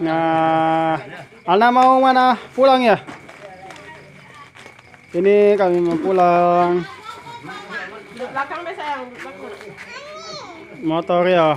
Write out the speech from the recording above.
Nah, Ana mau mana? Pulang ya? Ini kami mau pulang. Motor ya?